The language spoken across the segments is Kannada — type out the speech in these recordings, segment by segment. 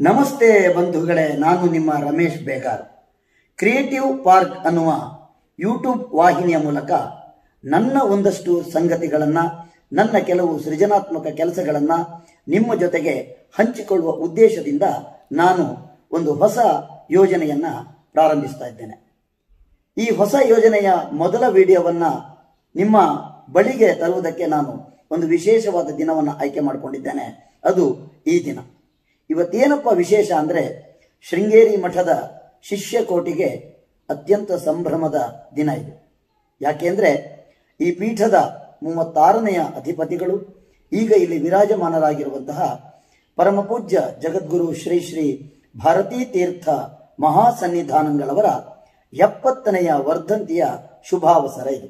ನಮಸ್ತೆ ಬಂಧುಗಳೇ, ನಾನು ನಿಮ್ಮ ರಮೇಶ್ ಬೇಗಾರ್. ಕ್ರಿಯೇಟಿವ್ ಪಾರ್ಕ್ ಅನ್ನುವ ಯೂಟ್ಯೂಬ್ ವಾಹಿನಿಯ ಮೂಲಕ ನನ್ನ ಒಂದಷ್ಟು ಸಂಗತಿಗಳನ್ನು, ನನ್ನ ಕೆಲವು ಸೃಜನಾತ್ಮಕ ಕೆಲಸಗಳನ್ನು ನಿಮ್ಮ ಜೊತೆಗೆ ಹಂಚಿಕೊಳ್ಳುವ ಉದ್ದೇಶದಿಂದ ನಾನು ಒಂದು ಹೊಸ ಯೋಜನೆಯನ್ನು ಪ್ರಾರಂಭಿಸ್ತಾ ಇದ್ದೇನೆ. ಈ ಹೊಸ ಯೋಜನೆಯ ಮೊದಲ ವಿಡಿಯೋವನ್ನು ನಿಮ್ಮ ಬಳಿಗೆ ತರುವುದಕ್ಕೆ ನಾನು ಒಂದು ವಿಶೇಷವಾದ ದಿನವನ್ನು ಆಯ್ಕೆ ಮಾಡಿಕೊಂಡಿದ್ದೇನೆ. ಅದು ಈ ದಿನ. ಇವತ್ತೇನಪ್ಪ ವಿಶೇಷ ಅಂದರೆ ಶೃಂಗೇರಿ ಮಠದ ಶಿಷ್ಯಕೋಟಿಗೆ ಅತ್ಯಂತ ಸಂಭ್ರಮದ ದಿನ ಇದು. ಯಾಕೆಂದ್ರೆ ಈ ಪೀಠದ ಮೂವತ್ತಾರನೆಯ ಅಧಿಪತಿಗಳು, ಈಗ ಇಲ್ಲಿ ವಿರಾಜಮಾನರಾಗಿರುವಂತಹ ಪರಮಪೂಜ್ಯ ಜಗದ್ಗುರು ಶ್ರೀ ಶ್ರೀ ಭಾರತೀ ತೀರ್ಥ ಮಹಾಸನ್ನಿಧಾನಗಳವರ ಎಪ್ಪತ್ತನೆಯ ವರ್ಧಂತಿಯ ಶುಭಾವಸರ ಇದು.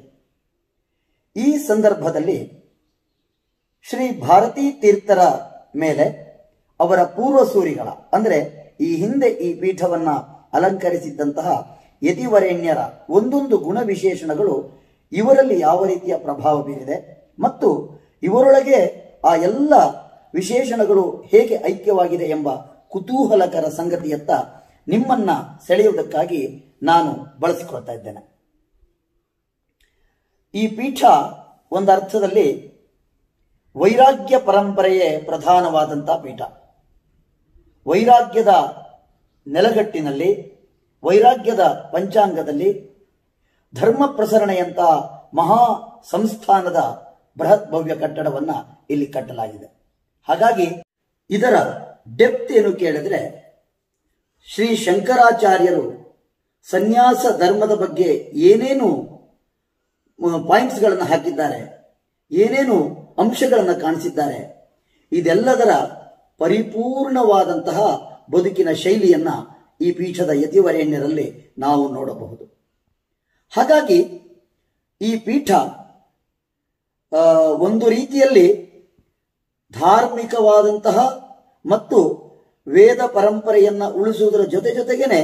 ಈ ಸಂದರ್ಭದಲ್ಲಿ ಶ್ರೀ ಭಾರತೀ ತೀರ್ಥರ ಮೇಲೆ ಅವರ ಪೂರ್ವಸೂರಿಗಳ, ಅಂದರೆ ಈ ಹಿಂದೆ ಈ ಪೀಠವನ್ನ ಅಲಂಕರಿಸಿದ್ದಂತಹ ಯತಿವರೇಣ್ಯರ ಒಂದೊಂದು ಗುಣ ವಿಶೇಷಣಗಳು ಇವರಲ್ಲಿ ಯಾವ ರೀತಿಯ ಪ್ರಭಾವ ಬೀರಿದೆ ಮತ್ತು ಇವರೊಳಗೆ ಆ ಎಲ್ಲ ವಿಶೇಷಣಗಳು ಹೇಗೆ ಐಕ್ಯವಾಗಿದೆ ಎಂಬ ಕುತೂಹಲಕರ ಸಂಗತಿಯತ್ತ ನಿಮ್ಮನ್ನ ಸೆಳೆಯುವುದಕ್ಕಾಗಿ ನಾನು ಬಳಸಿಕೊಳ್ತಾ ಇದ್ದೇನೆ. ಈ ಪೀಠ ಒಂದು ಅರ್ಥದಲ್ಲಿ ವೈರಾಗ್ಯ ಪರಂಪರೆಯೇ ಪ್ರಧಾನವಾದಂತಹ ಪೀಠ. ವೈರಾಗ್ಯದ ನೆಲಗಟ್ಟಿನಲ್ಲಿ, ವೈರಾಗ್ಯದ ಪಂಚಾಂಗದಲ್ಲಿ ಧರ್ಮ ಪ್ರಸರಣೆಯಂತಹ ಮಹಾ ಸಂಸ್ಥಾನದ ಬೃಹತ್ ಭವ್ಯ ಕಟ್ಟಡವನ್ನ ಇಲ್ಲಿ ಕಟ್ಟಲಾಗಿದೆ. ಹಾಗಾಗಿ ಇದರ ಡೆಪ್ತ್ ಏನು ಕೇಳಿದ್ರೆ, ಶ್ರೀ ಶಂಕರಾಚಾರ್ಯರು ಸನ್ಯಾಸ ಧರ್ಮದ ಬಗ್ಗೆ ಏನೇನು ಪಾಯಿಂಟ್ಸ್ಗಳನ್ನು ಹಾಕಿದ್ದಾರೆ, ಏನೇನು ಅಂಶಗಳನ್ನು ಕಾಣಿಸಿದ್ದಾರೆ, ಇದೆಲ್ಲದರ ಪರಿಪೂರ್ಣವಾದಂತಹ ಬದುಕಿನ ಶೈಲಿಯನ್ನ ಈ ಪೀಠದ ಯತಿವರೇಣ್ಯರಲ್ಲಿ ನಾವು ನೋಡಬಹುದು. ಹಾಗಾಗಿ ಈ ಪೀಠ ಒಂದು ರೀತಿಯಲ್ಲಿ ಧಾರ್ಮಿಕವಾದಂತಹ ಮತ್ತು ವೇದ ಪರಂಪರೆಯನ್ನ ಉಳಿಸುವುದರ ಜೊತೆ ಜೊತೆಗೇನೆ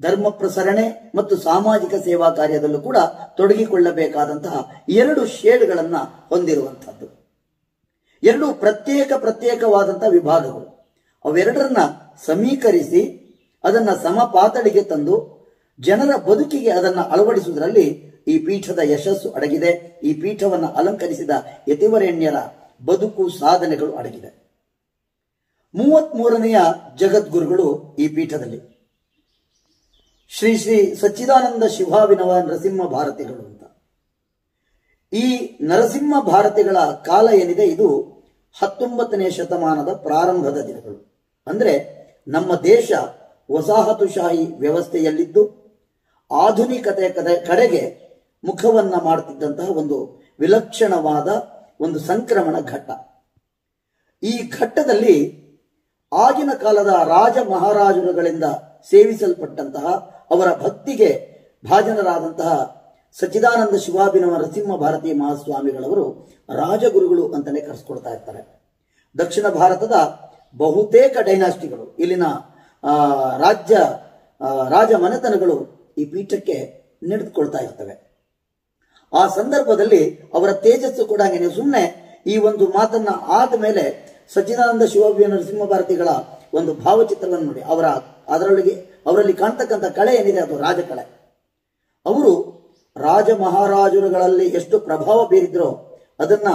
ಧರ್ಮ ಪ್ರಸರಣೆ ಮತ್ತು ಸಾಮಾಜಿಕ ಸೇವಾ ಕಾರ್ಯದಲ್ಲೂ ಕೂಡ ತೊಡಗಿಕೊಳ್ಳಬೇಕಾದಂತಹ ಎರಡು ಶೇಡ್ಗಳನ್ನು ಹೊಂದಿರುವಂತಹದ್ದು ಎರಡು ಪ್ರತ್ಯೇಕ ಪ್ರತ್ಯೇಕವಾದಂತಹ ವಿಭಾಗಗಳು. ಅವೆರಡರನ್ನ ಸಮೀಕರಿಸಿ ಅದನ್ನ ಸಮಪಾತಳಿಗೆ ತಂದು ಜನರ ಬದುಕಿಗೆ ಅದನ್ನ ಅಳವಡಿಸುವುದರಲ್ಲಿ ಈ ಪೀಠದ ಯಶಸ್ಸು ಅಡಗಿದೆ. ಈ ಪೀಠವನ್ನು ಅಲಂಕರಿಸಿದ ಯತಿವರೆಣ್ಯರ ಬದುಕು ಸಾಧನೆಗಳು ಅಡಗಿದೆ. ಮೂವತ್ತ್ ಮೂರನೆಯ ಜಗದ್ಗುರುಗಳು ಈ ಪೀಠದಲ್ಲಿ. ಶ್ರೀ ಶ್ರೀ ಸಚ್ಚಿದಾನಂದ ಶಿವಾವಿನವ ನರಸಿಂಹ ಭಾರತಿಗಳು ಅಂತ. ಈ ನರಸಿಂಹ ಭಾರತಿಗಳ ಕಾಲ ಏನಿದೆ? ಇದು ಹತ್ತೊಂಬತ್ತನೇ ಶತಮಾನದ ಪ್ರಾರಂಭದ ದಿನಗಳು. ಅಂದರೆ ನಮ್ಮ ದೇಶ ವಸಾಹತುಶಾಹಿ ವ್ಯವಸ್ಥೆಯಲ್ಲಿದ್ದು, ಆಧುನಿಕತೆ ಕಡೆ- ಕಡೆಗೆ ಮುಖವನ್ನ ಮಾಡುತ್ತಿದ್ದಂತಹ ಒಂದು ವಿಲಕ್ಷಣವಾದ ಒಂದು ಸಂಕ್ರಮಣ ಘಟ್ಟ. ಈ ಘಟ್ಟದಲ್ಲಿ ಆಗಿನ ಕಾಲದ ರಾಜ ಮಹಾರಾಜರುಗಳಿಂದ ಸೇವಿಸಲ್ಪಟ್ಟಂತಹ ಅವರ ಭಕ್ತಿಗೆ ಭಾಜನರಾದಂತಹ ಸಚ್ಚಿದಾನಂದ ಶಿವಾಭಿನವ ನರಸಿಂಹ ಭಾರತೀಯ ಮಹಾಸ್ವಾಮಿಗಳವರು ರಾಜಗುರುಗಳು ಅಂತಲೇ ಕರೆಸ್ಕೊಳ್ತಾ ಇರ್ತಾರೆ. ದಕ್ಷಿಣ ಭಾರತದ ಬಹುತೇಕ ಡೈನಾಸ್ಟಿಗಳು, ಇಲ್ಲಿನ ರಾಜ್ಯ ರಾಜ ಮನೆತನಗಳು ಈ ಪೀಠಕ್ಕೆ ನಡೆದುಕೊಳ್ತಾ ಇರ್ತವೆ. ಆ ಸಂದರ್ಭದಲ್ಲಿ ಅವರ ತೇಜಸ್ಸು ಕೂಡ ಹಾಗೆ ಸುಮ್ಮನೆ ಈ ಒಂದು ಮಾತನ್ನ ಆದ ಮೇಲೆ ಸಚ್ಚಿದಾನಂದ ಶಿವಭ್ಯ ನರಸಿಂಹ ಭಾರತಿಗಳ ಒಂದು ಭಾವಚಿತ್ರವನ್ನು ನೋಡಿ. ಅವರ, ಅದರೊಳಗೆ ಅವರಲ್ಲಿ ಕಾಣ್ತಕ್ಕಂಥ ಕಳೆ ಏನಿದೆ, ಅದು ರಾಜಕಳೆ ಅವರು ರಾಜ ಮಹಾರಾಜರುಗಳಲ್ಲಿ ಎಷ್ಟು ಪ್ರಭಾವ ಬೀರಿದ್ರೋ ಅದನ್ನ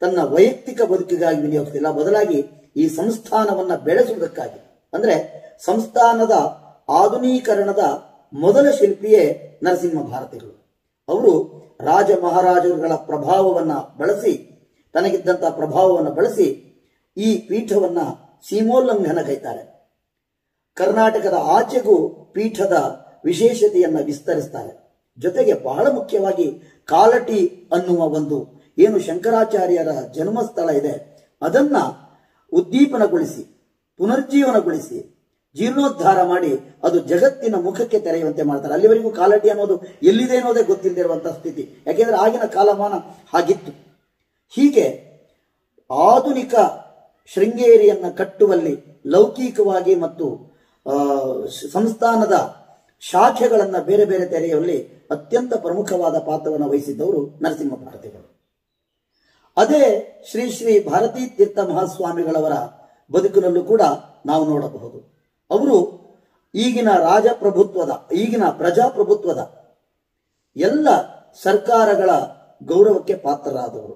ತನ್ನ ವೈಯಕ್ತಿಕ ಬದುಕಿಗಾಗಿ ವಿನಿಯೋಗಿಸಿಲ್ಲ ಬದಲಾಗಿ ಈ ಸಂಸ್ಥಾನವನ್ನ ಬೆಳೆಸುವುದಕ್ಕಾಗಿ. ಅಂದ್ರೆ ಸಂಸ್ಥಾನದ ಆಧುನೀಕರಣದ ಮೊದಲ ಶಿಲ್ಪಿಯೇ ನರಸಿಂಹ ಭಾರತಿಗಳು. ಅವರು ರಾಜ ಮಹಾರಾಜರುಗಳ ಪ್ರಭಾವವನ್ನ ಬಳಸಿ ತನಗಿದ್ದಂತಹ ಪ್ರಭಾವವನ್ನು ಬಳಸಿ ಈ ಪೀಠವನ್ನ ಸೀಮೋಲ್ಲಂಘನಗೈತಾರೆ ಕರ್ನಾಟಕದ ಆಚೆಗೂ ಪೀಠದ ವಿಶೇಷತೆಯನ್ನ ವಿಸ್ತರಿಸ್ತಾರೆ. ಜೊತೆಗೆ ಬಹಳ ಮುಖ್ಯವಾಗಿ ಕಾಲಟಿ ಅನ್ನುವ ಒಂದು ಏನು ಶಂಕರಾಚಾರ್ಯರ ಜನ್ಮಸ್ಥಳ ಇದೆ. ಅದನ್ನ ಉದ್ದೀಪನಗೊಳಿಸಿ, ಪುನರ್ಜೀವನಗೊಳಿಸಿ, ಜೀರ್ಣೋದ್ಧಾರ ಮಾಡಿ ಅದು ಜಗತ್ತಿನ ಮುಖಕ್ಕೆ ತೆರೆಯುವಂತೆ ಮಾಡ್ತಾರೆ. ಅಲ್ಲಿವರೆಗೂ ಕಾಲಟಿ ಅನ್ನೋದು ಎಲ್ಲಿದೆ ಅನ್ನೋದೇ ಗೊತ್ತಿಲ್ಲದಿರುವಂತಹ ಸ್ಥಿತಿ. ಯಾಕೆಂದ್ರೆ ಆಗಿನ ಕಾಲಮಾನ ಹಾಗಿತ್ತು. ಹೀಗೆ ಆಧುನಿಕ ಶೃಂಗೇರಿಯನ್ನ ಕಟ್ಟುವಲ್ಲಿ ಲೌಕಿಕವಾಗಿ ಮತ್ತು ಸಂಸ್ಥಾನದ ಶಾಖೆಗಳನ್ನ ಬೇರೆ ಬೇರೆ ತೆರೆಯುವಲ್ಲಿ ಅತ್ಯಂತ ಪ್ರಮುಖವಾದ ಪಾತ್ರವನ್ನು ವಹಿಸಿದ್ದವರು ನರಸಿಂಹ ಭಾರತಿಗಳು. ಅದೇ ಶ್ರೀ ಶ್ರೀ ಭಾರತೀ ತೀರ್ಥ ಮಹಾಸ್ವಾಮಿಗಳವರ ಬದುಕಿನಲ್ಲೂ ಕೂಡ ನಾವು ನೋಡಬಹುದು. ಅವರು ಈಗಿನ ರಾಜಪ್ರಭುತ್ವದ, ಈಗಿನ ಪ್ರಜಾಪ್ರಭುತ್ವದ ಎಲ್ಲ ಸರ್ಕಾರಗಳ ಗೌರವಕ್ಕೆ ಪಾತ್ರರಾದವರು.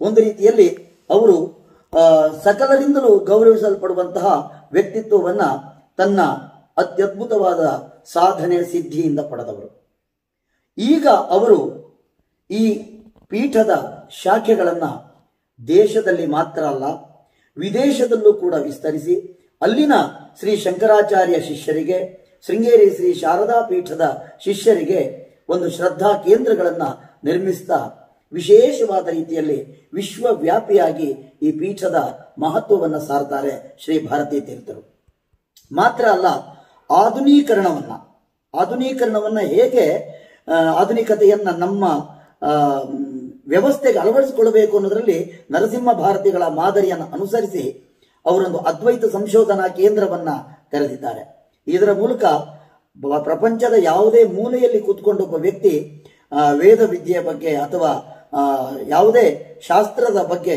ಒಂದು ರೀತಿಯಲ್ಲಿ ಅವರು ಸಕಲರಿಂದಲೂ ಗೌರವಿಸಲ್ಪಡುವಂತಹ ವ್ಯಕ್ತಿತ್ವವನ್ನ ತನ್ನ ಅತ್ಯದ್ಭುತವಾದ ಸಾಧನೆ ಸಿದ್ಧಿಯಿಂದ ಪಡೆದವರು. ಈಗ ಅವರು ಈ ಪೀಠದ ಶಾಖೆಗಳನ್ನು ದೇಶದಲ್ಲಿ ಮಾತ್ರ ಅಲ್ಲ, ವಿದೇಶದಲ್ಲೂ ಕೂಡ ವಿಸ್ತರಿಸಿ, ಅಲ್ಲಿನ ಶ್ರೀ ಶಂಕರಾಚಾರ್ಯ ಶಿಷ್ಯರಿಗೆ, ಶೃಂಗೇರಿ ಶ್ರೀ ಶಾರದಾ ಪೀಠದ ಶಿಷ್ಯರಿಗೆ ಒಂದು ಶ್ರದ್ಧಾ ಕೇಂದ್ರಗಳನ್ನ ನಿರ್ಮಿಸ್ತಾ, ವಿಶೇಷವಾದ ರೀತಿಯಲ್ಲಿ ವಿಶ್ವವ್ಯಾಪಿಯಾಗಿ ಈ ಪೀಠದ ಮಹತ್ವವನ್ನು ಸಾರ್ತಾರೆ ಶ್ರೀ ಭಾರತೀ ತೀರ್ಥರು. ಮಾತ್ರ ಅಲ್ಲ, ಆಧುನೀಕರಣವನ್ನ ಆಧುನೀಕರಣವನ್ನ ಹೇಗೆ ಆಧುನಿಕತೆಯನ್ನ ನಮ್ಮ ವ್ಯವಸ್ಥೆಗೆ ಅಳವಡಿಸಿಕೊಳ್ಳಬೇಕು ಅನ್ನೋದರಲ್ಲಿ ನರಸಿಂಹ ಭಾರತಿಗಳ ಮಾದರಿಯನ್ನು ಅನುಸರಿಸಿ ಅವರೊಂದು ಅದ್ವೈತ ಸಂಶೋಧನಾ ಕೇಂದ್ರವನ್ನ ತೆರೆದಿದ್ದಾರೆ. ಇದರ ಮೂಲಕ ಪ್ರಪಂಚದ ಯಾವುದೇ ಮೂಲೆಯಲ್ಲಿ ಕೂತ್ಕೊಂಡು ಒಬ್ಬ ವ್ಯಕ್ತಿ ವೇದ ವಿದ್ಯೆಯ ಬಗ್ಗೆ ಅಥವಾ ಯಾವುದೇ ಶಾಸ್ತ್ರದ ಬಗ್ಗೆ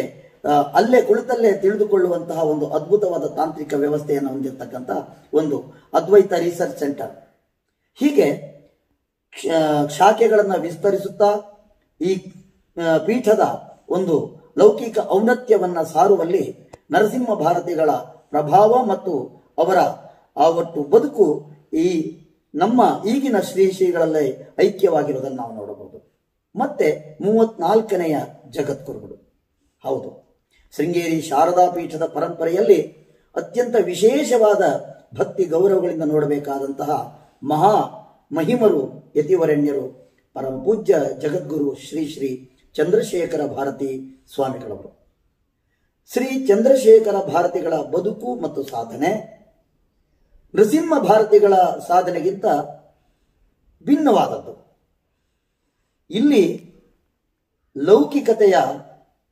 ಅಲ್ಲೇ ಕುಳಿತಲ್ಲೇ ತಿಳಿದುಕೊಳ್ಳುವಂತಹ ಒಂದು ಅದ್ಭುತವಾದ ತಾಂತ್ರಿಕ ವ್ಯವಸ್ಥೆಯನ್ನು ಹೊಂದಿರತಕ್ಕಂತಹ ಒಂದು ಅದ್ವೈತ ರಿಸರ್ಚ್ ಸೆಂಟರ್ ಹೀಗೆ ಶಾಖೆಗಳನ್ನು ವಿಸ್ತರಿಸುತ್ತಾ ಈ ಪೀಠದ ಒಂದು ಲೌಕಿಕ ಔನ್ನತ್ಯವನ್ನ ಸಾರುವಲ್ಲಿ ನರಸಿಂಹ ಭಾರತಿಗಳ ಪ್ರಭಾವ ಮತ್ತು ಅವರ ಆ ಒಟ್ಟು ಬದುಕು ಈ ನಮ್ಮ ಈಗಿನ ಶ್ರೀ ಶ್ರೀಗಳಲ್ಲೇ ಐಕ್ಯವಾಗಿರುವುದನ್ನು ನಾವು ನೋಡಬಹುದು. ಮತ್ತೆ ಮೂವತ್ನಾಲ್ಕನೆಯ ಜಗದ್ಗುರುಗಳು. ಹೌದು. ಶೃಂಗೇರಿ ಶಾರದಾ ಪೀಠದ ಪರಂಪರೆಯಲ್ಲಿ ಅತ್ಯಂತ ವಿಶೇಷವಾದ ಭಕ್ತಿ ಗೌರವಗಳಿಂದ ನೋಡಬೇಕಾದಂತಹ ಮಹಾ ಮಹಿಮರು, ಯತಿವರಣ್ಯರು ಪರಮ ಪೂಜ್ಯ ಜಗದ್ಗುರು ಶ್ರೀ ಶ್ರೀ ಚಂದ್ರಶೇಖರ ಭಾರತಿ ಸ್ವಾಮಿಗಳವರು. ಶ್ರೀ ಚಂದ್ರಶೇಖರ ಭಾರತಿಗಳ ಬದುಕು ಮತ್ತು ಸಾಧನೆ, ನೃಸಿಂಹ ಭಾರತಿಗಳ ಸಾಧನೆಗಿಂತ ಭಿನ್ನವಾದದ್ದು. ಇಲ್ಲಿ ಲೌಕಿಕತೆಯ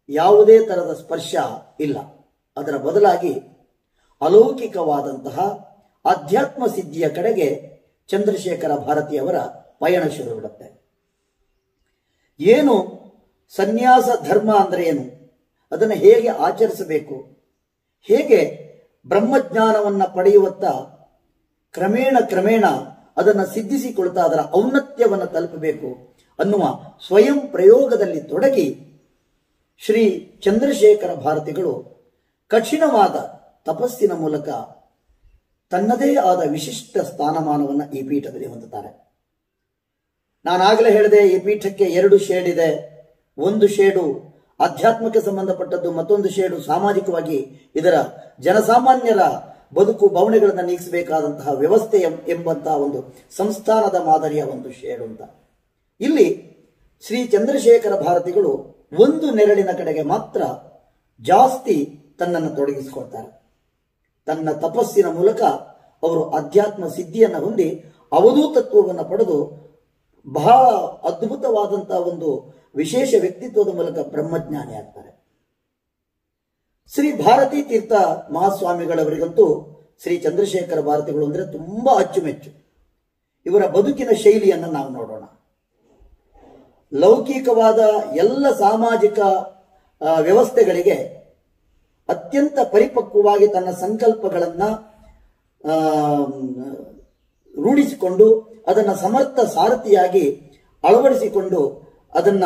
ಯಾವುದೇ ತರದ ಸ್ಪರ್ಶ ಇಲ್ಲ. ಅದರ ಬದಲಾಗಿ ಅಲೌಕಿಕವಾದಂತಹ ಆಧ್ಯಾತ್ಮ ಸಿದ್ಧಿಯ ಕಡೆಗೆ ಚಂದ್ರಶೇಖರ ಭಾರತಿಯವರ ಪಯಣ ಶುರುವಿಡುತ್ತೆ ಏನು ಸನ್ಯಾಸ ಧರ್ಮ ಅಂದರೆ ಏನು? ಅದನ್ನು ಹೇಗೆ ಆಚರಿಸಬೇಕು? ಹೇಗೆ ಬ್ರಹ್ಮಜ್ಞಾನವನ್ನು ಪಡೆಯುವತ್ತ ಕ್ರಮೇಣ ಕ್ರಮೇಣ ಅದನ್ನು ಸಿದ್ಧಿಸಿಕೊಳ್ತಾ ಅದರ ಔನ್ನತ್ಯವನ್ನು ತಲುಪಬೇಕು ಅನ್ನುವ ಸ್ವಯಂ ಪ್ರಯೋಗದಲ್ಲಿ ತೊಡಗಿ ಶ್ರೀ ಚಂದ್ರಶೇಖರ ಭಾರತಿಗಳು ಕಠಿಣವಾದ ತಪಸ್ಸಿನ ಮೂಲಕ ತನ್ನದೇ ಆದ ವಿಶಿಷ್ಟ ಸ್ಥಾನಮಾನವನ್ನು ಈ ಪೀಠದಲ್ಲಿ ಹೊಂದುತ್ತಾರೆ. ನಾನಾಗಲೇ ಹೇಳಿದೆ, ಈ ಪೀಠಕ್ಕೆ ಎರಡು ಶೇಡ್ ಇದೆ. ಒಂದು ಶೇಡು ಆಧ್ಯಾತ್ಮಕ್ಕೆ ಸಂಬಂಧಪಟ್ಟದ್ದು, ಮತ್ತೊಂದು ಶೇಡು ಸಾಮಾಜಿಕವಾಗಿ ಇದರ ಜನಸಾಮಾನ್ಯರ ಬದುಕು ಬವಣೆಗಳನ್ನು ನೀಗಿಸಬೇಕಾದಂತಹ ವ್ಯವಸ್ಥೆ ಎಂಬಂತಹ ಒಂದು ಸಂಸ್ಥಾನದ ಮಾದರಿಯ ಒಂದು ಶೇಡು ಅಂತ. ಇಲ್ಲಿ ಶ್ರೀ ಚಂದ್ರಶೇಖರ ಭಾರತಿಗಳು ಒಂದು ನೆರಳಿನ ಕಡೆಗೆ ಮಾತ್ರ ಜಾಸ್ತಿ ತನ್ನನ್ನು ತೊಡಗಿಸಿಕೊಳ್ತಾರೆ. ತನ್ನ ತಪಸ್ಸಿನ ಮೂಲಕ ಅವರು ಅಧ್ಯಾತ್ಮ ಸಿದ್ಧಿಯನ್ನು ಹೊಂದಿ ಅವಧೂತತ್ವವನ್ನು ಪಡೆದು ಬಹಳ ಅದ್ಭುತವಾದಂತಹ ಒಂದು ವಿಶೇಷ ವ್ಯಕ್ತಿತ್ವದ ಮೂಲಕ ಬ್ರಹ್ಮಜ್ಞಾನಿ ಆಗ್ತಾರೆ. ಶ್ರೀ ಭಾರತೀ ತೀರ್ಥ ಮಹಾಸ್ವಾಮಿಗಳವರಿಗಂತೂ ಶ್ರೀ ಚಂದ್ರಶೇಖರ ಭಾರತಿಗಳು ಅಂದ್ರೆ ತುಂಬಾ ಅಚ್ಚುಮೆಚ್ಚು. ಇವರ ಬದುಕಿನ ಶೈಲಿಯನ್ನು ನಾವು ನೋಡೋಣ. ಲೌಕಿಕವಾದ ಎಲ್ಲ ಸಾಮಾಜಿಕ ವ್ಯವಸ್ಥೆಗಳಿಗೆ ಅತ್ಯಂತ ಪರಿಪಕ್ವವಾಗಿ ತನ್ನ ಸಂಕಲ್ಪಗಳನ್ನ ರೂಢಿಸಿಕೊಂಡು ಅದನ್ನ ಸಮರ್ಥ ಸಾರಥಿಯಾಗಿ ಅಳವಡಿಸಿಕೊಂಡು ಅದನ್ನ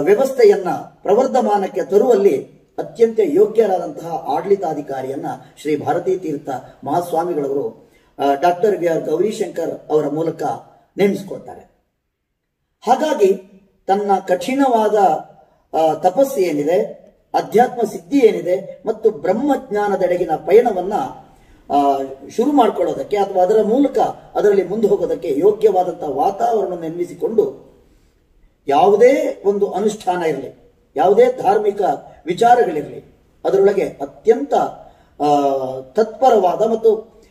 ವ್ಯವಸ್ಥೆಯನ್ನ ಪ್ರವರ್ಧಮಾನಕ್ಕೆ ತರುವಲ್ಲಿ ಅತ್ಯಂತ ಯೋಗ್ಯರಾದಂತಹ ಆಡಳಿತಾಧಿಕಾರಿಯನ್ನ ಶ್ರೀ ಭಾರತೀ ತೀರ್ಥ ಮಹಾಸ್ವಾಮಿಗಳವರು ಡಾಕ್ಟರ್ ವಿ ಆರ್ ಗೌರಿಶಂಕರ್ ಅವರ ಮೂಲಕ ನೇಮಿಸಿಕೊಳ್ತಾರೆ ಹಾಗಾಗಿ ತನ್ನ ಕಠಿಣವಾದ ತಪಸ್ಸು ಏನಿದೆ ಅಧ್ಯಾತ್ಮ ಸಿದ್ಧಿ ಏನಿದೆ ಮತ್ತು ಬ್ರಹ್ಮಜ್ಞಾನದೆಡೆಗಿನ ಪಯಣವನ್ನ ಶುರು ಮಾಡ್ಕೊಳ್ಳೋದಕ್ಕೆ ಅಥವಾ ಅದರ ಮೂಲಕ ಅದರಲ್ಲಿ ಮುಂದೆ ಹೋಗೋದಕ್ಕೆ ಯೋಗ್ಯವಾದಂತಹ ವಾತಾವರಣ ನಿರ್ಮಿಸಿಕೊಂಡು ಯಾವುದೇ ಒಂದು ಅನುಷ್ಠಾನ ಇರಲಿ, ಯಾವುದೇ ಧಾರ್ಮಿಕ ವಿಚಾರಗಳಿರಲಿ, ಅದರೊಳಗೆ ಅತ್ಯಂತ ತತ್ಪರವಾದ ಮತ್ತು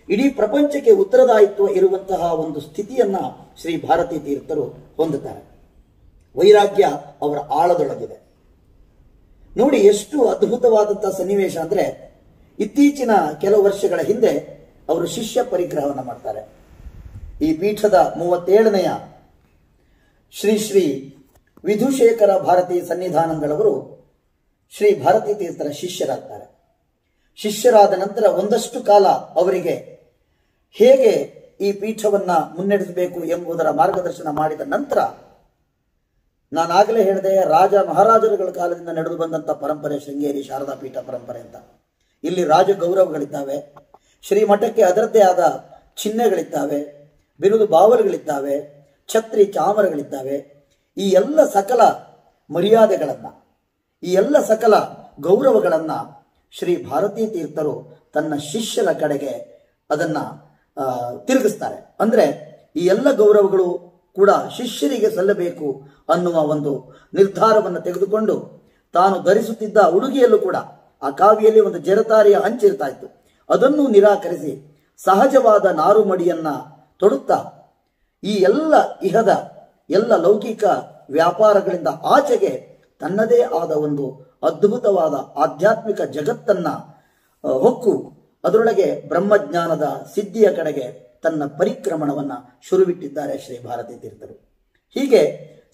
ಇಡೀ ಪ್ರಪಂಚಕ್ಕೆ ಉತ್ತರದಾಯಿತ್ವ ಇರುವಂತಹ ಒಂದು ಸ್ಥಿತಿಯನ್ನ ಶ್ರೀ ಭಾರತೀ ತೀರ್ಥರು ಹೊಂದುತ್ತಾರೆ. ವೈರಾಗ್ಯ ಅವರ ಆಳದೊಳಗಿದೆ. ನೋಡಿ ಎಷ್ಟು ಅದ್ಭುತವಾದಂತಹ ಸನ್ನಿವೇಶ ಅಂದ್ರೆ ಇತ್ತೀಚಿನ ಕೆಲವು ವರ್ಷಗಳ ಹಿಂದೆ ಅವರು ಶಿಷ್ಯ ಪರಿಗ್ರಹವನ್ನು ಮಾಡ್ತಾರೆ. ಈ ಪೀಠದ ಮೂವತ್ತೇಳನೆಯ ಶ್ರೀ ಶ್ರೀ ವಿಧುಶೇಖರ ಭಾರತಿ ಸನ್ನಿಧಾನಗಳವರು ಶ್ರೀ ಭಾರತೀ ತೀರ್ಥರ ಶಿಷ್ಯರಾಗ್ತಾರೆ. ಶಿಷ್ಯರಾದ ನಂತರ ಒಂದಷ್ಟು ಕಾಲ ಅವರಿಗೆ ಹೇಗೆ ಈ ಪೀಠವನ್ನ ಮುನ್ನಡೆಸಬೇಕು ಎಂಬುದರ ಮಾರ್ಗದರ್ಶನ ಮಾಡಿದ ನಂತರ ನಾನಾಗಲೇ ಹೇಳಿದೆ, ರಾಜ ಮಹಾರಾಜರುಗಳ ಕಾಲದಿಂದ ನಡೆದು ಬಂದಂಥ ಪರಂಪರೆ ಶೃಂಗೇರಿ ಶಾರದಾ ಪೀಠ ಪರಂಪರೆ ಅಂತ. ಇಲ್ಲಿ ರಾಜ ಗೌರವಗಳಿದ್ದಾವೆ, ಶ್ರೀಮಠಕ್ಕೆ ಅದರದ್ದೇ ಆದ ಚಿಹ್ನೆಗಳಿದ್ದಾವೆ, ಬಿರುದು ಬಾವಲುಗಳಿದ್ದಾವೆ, ಛತ್ರಿ ಚಾಮರಗಳಿದ್ದಾವೆ. ಈ ಎಲ್ಲ ಸಕಲ ಮರ್ಯಾದೆಗಳನ್ನು, ಈ ಎಲ್ಲ ಸಕಲ ಗೌರವಗಳನ್ನು ಶ್ರೀ ಭಾರತೀ ತೀರ್ಥರು ತನ್ನ ಶಿಷ್ಯರ ಕಡೆಗೆ ಅದನ್ನ ತಿರುಗಿಸ್ತಾರೆ. ಅಂದ್ರೆ ಈ ಎಲ್ಲ ಗೌರವಗಳು ಕೂಡ ಶಿಷ್ಯರಿಗೆ ಸಲ್ಲಬೇಕು ಅನ್ನುವ ಒಂದು ನಿರ್ಧಾರವನ್ನು ತೆಗೆದುಕೊಂಡು ತಾನು ಧರಿಸುತ್ತಿದ್ದ ಉಡುಗೆಯಲ್ಲೂ ಕೂಡ ಆ ಕಾವಿಯಲ್ಲಿ ಒಂದು ಜರತಾರಿಯ ಹಂಚಿರ್ತಾ ಇತ್ತು ಅದನ್ನು ನಿರಾಕರಿಸಿ ಸಹಜವಾದ ನಾರುಮಡಿಯನ್ನ ತೊಡುತ್ತಾ ಈ ಎಲ್ಲ ಇಹದ ಎಲ್ಲ ಲೌಕಿಕ ವ್ಯಾಪಾರಗಳಿಂದ ಆಚೆಗೆ ತನ್ನದೇ ಆದ ಒಂದು ಅದ್ಭುತವಾದ ಆಧ್ಯಾತ್ಮಿಕ ಜಗತ್ತನ್ನ ಹೊಕ್ಕು ಅದರೊಳಗೆ ಬ್ರಹ್ಮಜ್ಞಾನದ ಸಿದ್ಧಿಯ ಕಡೆಗೆ ತನ್ನ ಪರಿಕ್ರಮಣವನ್ನು ಶುರುವಿಟ್ಟಿದ್ದಾರೆ ಶ್ರೀ ಭಾರತೀ ತೀರ್ಥರು. ಹೀಗೆ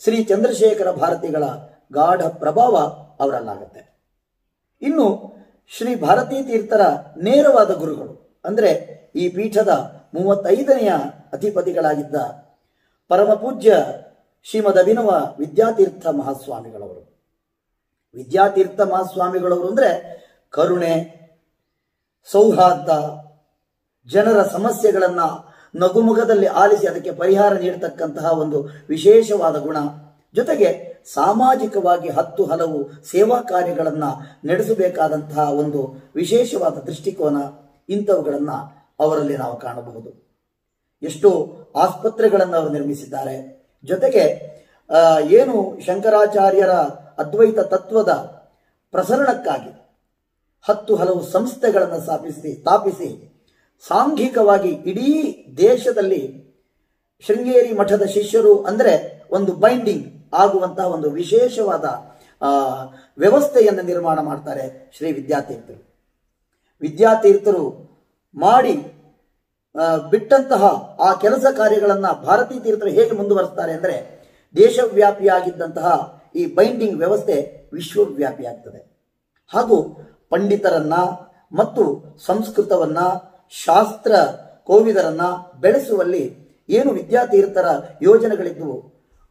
ಶ್ರೀ ಚಂದ್ರಶೇಖರ ಭಾರತಿಗಳ ಗಾಢ ಪ್ರಭಾವ ಅವರಲ್ಲಾಗುತ್ತೆ. ಇನ್ನು ಶ್ರೀ ಭಾರತೀ ತೀರ್ಥರ ನೇರವಾದ ಗುರುಗಳು, ಅಂದರೆ ಈ ಪೀಠದ ಮೂವತ್ತೈದನೆಯ ಅಧಿಪತಿಗಳಾಗಿದ್ದ ಪರಮಪೂಜ್ಯ ಶ್ರೀಮದ್ ಅಭಿನವ ವಿದ್ಯಾತೀರ್ಥ ಮಹಾಸ್ವಾಮಿಗಳವರು. ವಿದ್ಯಾತೀರ್ಥ ಮಹಾಸ್ವಾಮಿಗಳವರು ಅಂದರೆ ಕರುಣೆ, ಸೌಹಾರ್ದ ಜನರ ಸಮಸ್ಯೆಗಳನ್ನ ನಗುಮುಖದಲ್ಲಿ ಆಲಿಸಿ ಅದಕ್ಕೆ ಪರಿಹಾರ ನೀಡತಕ್ಕಂತಹ ಒಂದು ವಿಶೇಷವಾದ ಗುಣ. ಜೊತೆಗೆ ಸಾಮಾಜಿಕವಾಗಿ ಹತ್ತು ಹಲವು ಸೇವಾ ಕಾರ್ಯಗಳನ್ನ ನಡೆಸಬೇಕಾದಂತಹ ಒಂದು ವಿಶೇಷವಾದ ದೃಷ್ಟಿಕೋನ ಇಂಥವುಗಳನ್ನ ಅವರಲ್ಲಿ ನಾವು ಕಾಣಬಹುದು. ಎಷ್ಟೋ ಆಸ್ಪತ್ರೆಗಳನ್ನು ಅವರು ನಿರ್ಮಿಸಿದ್ದಾರೆ. ಜೊತೆಗೆ ಏನು ಶಂಕರಾಚಾರ್ಯರ ಅದ್ವೈತ ತತ್ವದ ಪ್ರಸರಣಕ್ಕಾಗಿ ಹತ್ತು ಹಲವು ಸಂಸ್ಥೆಗಳನ್ನು ಸ್ಥಾಪಿಸಿ ಸ್ಥಾಪಿಸಿ ಸಾಂಘಿಕವಾಗಿ ಇಡೀ ದೇಶದಲ್ಲಿ ಶೃಂಗೇರಿ ಮಠದ ಶಿಷ್ಯರು ಅಂದರೆ ಒಂದು ಬೈಂಡಿಂಗ್ ಆಗುವಂತಹ ಒಂದು ವಿಶೇಷವಾದ ವ್ಯವಸ್ಥೆಯನ್ನು ನಿರ್ಮಾಣ ಮಾಡ್ತಾರೆ ಶ್ರೀ ವಿದ್ಯಾತೀರ್ಥರು. ವಿದ್ಯಾತೀರ್ಥರು ಮಾಡಿ ಬಿಟ್ಟಂತಹ ಆ ಕೆಲಸ ಕಾರ್ಯಗಳನ್ನು ಭಾರತೀ ತೀರ್ಥರು ಹೇಗೆ ಮುಂದುವರಿಸ್ತಾರೆ ಅಂದರೆ ದೇಶವ್ಯಾಪಿಯಾಗಿದ್ದಂತಹ ಈ ಬೈಂಡಿಂಗ್ ವ್ಯವಸ್ಥೆ ವಿಶ್ವವ್ಯಾಪಿಯಾಗ್ತದೆ ಹಾಗೂ ಪಂಡಿತರನ್ನ ಮತ್ತು ಸಂಸ್ಕೃತವನ್ನ ಶಾಸ್ತ್ರ ಕೋವಿದರನ್ನ ಬೆಳೆಸುವಲ್ಲಿ ಏನು ವಿದ್ಯಾತೀರ್ಥರ ಯೋಜನೆಗಳಿದ್ದವು,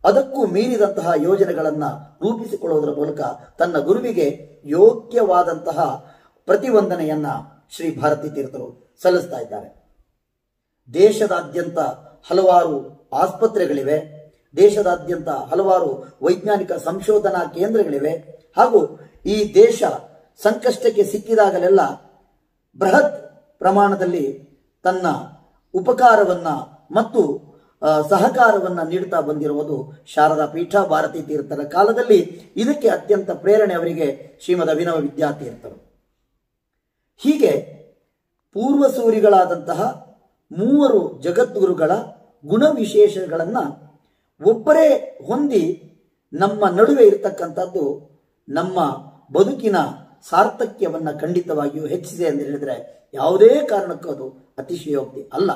ಅದಕ್ಕೂ ಮೀರಿದಂತಹ ಯೋಜನೆಗಳನ್ನ ರೂಪಿಸಿಕೊಳ್ಳುವುದರ ಮೂಲಕ ತನ್ನ ಗುರುವಿಗೆ ಯೋಗ್ಯವಾದಂತಹ ಪ್ರತಿವಂದನೆಯನ್ನ ಶ್ರೀ ಭಾರತೀ ತೀರ್ಥರು ಸಲ್ಲಿಸ್ತಾ ಇದ್ದಾರೆ. ದೇಶದಾದ್ಯಂತ ಹಲವಾರು ಆಸ್ಪತ್ರೆಗಳಿವೆ, ದೇಶದಾದ್ಯಂತ ಹಲವಾರು ವೈಜ್ಞಾನಿಕ ಸಂಶೋಧನಾ ಕೇಂದ್ರಗಳಿವೆ, ಹಾಗೂ ಈ ದೇಶ ಸಂಕಷ್ಟಕ್ಕೆ ಸಿಕ್ಕಿದಾಗಲೆಲ್ಲ ಬೃಹತ್ ಪ್ರಮಾಣದಲ್ಲಿ ತನ್ನ ಉಪಕಾರವನ್ನ ಮತ್ತು ಸಹಕಾರವನ್ನ ನೀಡುತ್ತಾ ಬಂದಿರುವುದು ಶಾರದಾ ಪೀಠ, ಭಾರತೀ ತೀರ್ಥರ ಕಾಲದಲ್ಲಿ. ಇದಕ್ಕೆ ಅತ್ಯಂತ ಪ್ರೇರಣೆ ಅವರಿಗೆ ಶ್ರೀಮದ್ ಅಭಿನವ ವಿದ್ಯಾತೀರ್ಥರು. ಹೀಗೆ ಪೂರ್ವ ಸೂರಿಗಳಾದಂತಹ ಮೂವರು ಜಗದ್ಗುರುಗಳ ಗುಣವಿಶೇಷಗಳನ್ನ ಒಬ್ಬರೇ ಹೊಂದಿ ನಮ್ಮ ನಡುವೆ ಇರತಕ್ಕಂಥದ್ದು ನಮ್ಮ ಬದುಕಿನ ಸಾರ್ಥಕ್ಯವನ್ನ ಖಂಡಿತವಾಗಿಯೂ ಹೆಚ್ಚಿದೆ ಅಂತ ಹೇಳಿದ್ರೆ ಯಾವುದೇ ಕಾರಣಕ್ಕೂ ಅದು ಅತಿಶಯೋಕ್ತಿ ಅಲ್ಲ.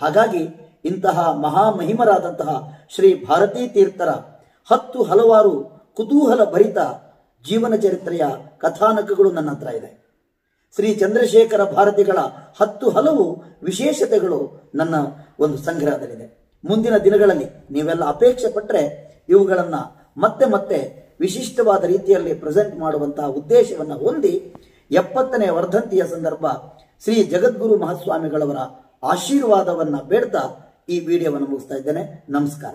ಹಾಗಾಗಿ ಇಂತಹ ಮಹಾಮಹಿಮರಾದಂತಹ ಶ್ರೀ ಭಾರತೀ ತೀರ್ಥರ ಹತ್ತು ಹಲವಾರು ಕುತೂಹಲ ಭರಿತ ಜೀವನ ಚರಿತ್ರೆಯ ಕಥಾನಕಗಳು ನನ್ನ ಹತ್ರ ಇದೆ. ಶ್ರೀ ಚಂದ್ರಶೇಖರ ಭಾರತಿಗಳ ಹತ್ತು ಹಲವು ವಿಶೇಷತೆಗಳು ನನ್ನ ಒಂದು ಸಂಗ್ರಹದಲ್ಲಿದೆ. ಮುಂದಿನ ದಿನಗಳಲ್ಲಿ ನೀವೆಲ್ಲ ಅಪೇಕ್ಷೆ ಪಟ್ಟರೆ ಇವುಗಳನ್ನು ಮತ್ತೆ ಮತ್ತೆ ವಿಶಿಷ್ಟವಾದ ರೀತಿಯಲ್ಲಿ ಪ್ರೆಸೆಂಟ್ ಮಾಡುವಂತಹ ಉದ್ದೇಶವನ್ನು ಹೊಂದಿ ಎಪ್ಪತ್ತನೇ ವರ್ಧಂತಿಯ ಸಂದರ್ಭ ಶ್ರೀ ಜಗದ್ಗುರು ಮಹಾಸ್ವಾಮಿಗಳವರ ಆಶೀರ್ವಾದವನ್ನು ಬೇಡ್ತಾ ಈ ವಿಡಿಯೋವನ್ನು ಮುಗಿಸ್ತಾ ಇದ್ದೇನೆ. ನಮಸ್ಕಾರ.